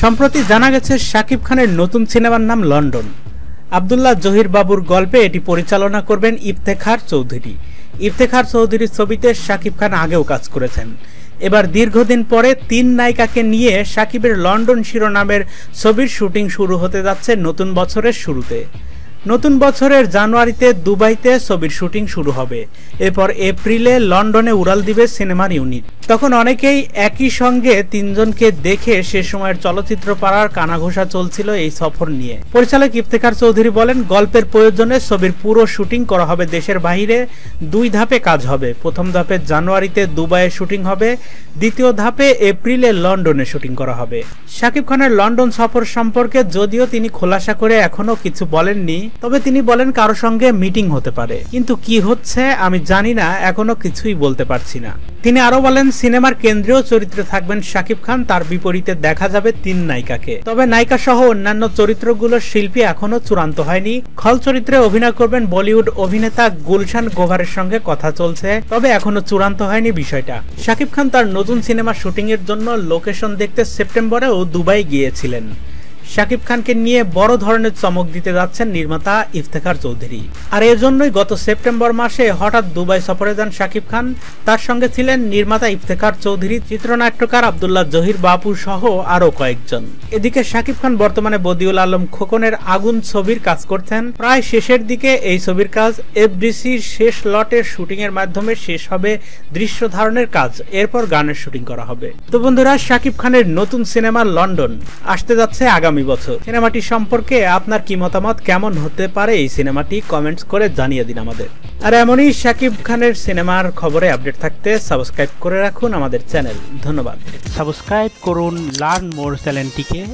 সম্প্রতি জানা গেছে শাকিব খানের নতুন সিনেমার নাম লন্ডন। আবদুল্লাহ জহির বাবুর গল্পে এটি পরিচালনা করবেন ইফতেখার চৌধুরী। ইফতেখার চৌধুরীর ছবিতে শাকিব খান আগেও কাজ করেছেন। এবার দীর্ঘদিন পরে তিন নায়িকাকে নিয়ে শাকিবের লন্ডন শিরোনামের ছবির শুটিং শুরু হতে যাচ্ছে নতুন বছরের শুরুতে। নতুন বছরের জানুয়ারিতে দুবাইতে ছবির শুটিং শুরু হবে। এরপর এপ্রিলে লন্ডনে উড়াল দিবে সিনেমার ইউনিট। তখন অনেকেই একই সঙ্গে তিনজনকে দেখে সে সময়ের চলচ্চিত্র পাড়ার কানাঘোষা চলছিল এই সফর নিয়ে। পরিচালক ইফতেখার চৌধুরী বলেন, গল্পের প্রয়োজনে ছবির পুরো শুটিং করা হবে দেশের বাহিরে দুই ধাপে কাজ হবে। প্রথম ধাপে জানুয়ারিতে দুবাইয়ে শুটিং হবে, দ্বিতীয় ধাপে এপ্রিলে লন্ডনে শুটিং করা হবে। শাকিব খানের লন্ডন সফর সম্পর্কে যদিও তিনি খোলাসা করে এখনও কিছু বলেননি তবে তিনি বলেন কারও সঙ্গে মিটিং হতে পারে। কিন্তু কি হচ্ছে আমি জানি না, এখনও কিছুই বলতে পারছি না। তিনি আরও বলেন, সিনেমার কেন্দ্রীয় চরিত্রে থাকবেন শাকিব খান, তার বিপরীতে দেখা যাবে তিন নায়িকাকে। তবে নায়িকা সহ অন্যান্য চরিত্রগুলোর শিল্পী এখনও চূড়ান্ত হয়নি। খল চরিত্রে অভিনয় করবেন বলিউড অভিনেতা গুলশান গোভারের সঙ্গে কথা চলছে, তবে এখনও চূড়ান্ত হয়নি বিষয়টা। শাকিব খান তার নতুন সিনেমা শুটিং এর জন্য লোকেশন দেখতে সেপ্টেম্বরেও দুবাই গিয়েছিলেন। শাকিব খানকে নিয়ে বড় ধরনের চমক দিতে যাচ্ছেন নির্মাতা ইফতেখার চৌধুরী। আর এর জন্যই গত সেপ্টেম্বর মাসে হঠাৎ দুবাই সফরে যান শাকিব খান। তার সঙ্গে ছিলেন নির্মাতা ইফতেখার চৌধুরী, চিত্রনাট্যকার আবদুল্লাহ জহির বাপু সহ আরও কয়েকজন। এদিকে শাকিব খান বর্তমানে বদিউল আলম খোকনের আগুন ছবির কাজ করছেন। প্রায় শেষের দিকে এই ছবির কাজ এফডিসির শেষ লটের শুটিং এর মাধ্যমে শেষ হবে দৃশ্য ধারণের কাজ। এরপর গানের শুটিং করা হবে। তো বন্ধুরা, শাকিব খানের নতুন সিনেমা লন্ডন। আসতে যাচ্ছে আগামী বছর। সিনেমাটি সম্পর্কে আপনার কি মতামত? কেমন হতে পারে এই সিনেমাটি? কমেন্টস করে জানিয়ে দিন আমাদের। আর এমনই শাকিব খানের সিনেমার খবরে আপডেট থাকতে সাবস্ক্রাইব করে রাখুন আমাদের চ্যানেল। ধন্যবাদ। সাবস্ক্রাইব করুন লার্ন মোর চ্যানেলটিকে।